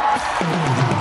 Música